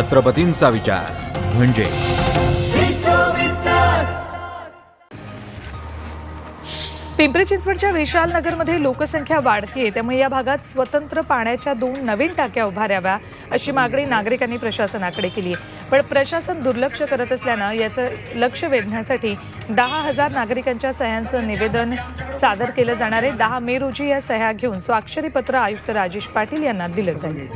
छत्रपतींचा विचार. म्हणजे? पिंपरी चिंचवडच्या विशाल नगरमध्ये लोकसंख्या वाढतीये. त्यामुळे या भागात स्वतंत्र पाण्याच्या दोन नवीन टाक्या उभाराव्या अशी मागणी नागरिकांनी प्रशासनाकडे केली आहे पण प्रशासन दुर्लक्ष करत असल्यानं याचं लक्ष वेधण्यासाठी दहा हजार नागरिकांच्या सह्यांचं निवेदन सादर केलं जाणार आहे. दहा मे रोजी या सह्या घेऊन स्वाक्षरीपत्र आयुक्त राजेश पाटील यांना दिलं जाईल.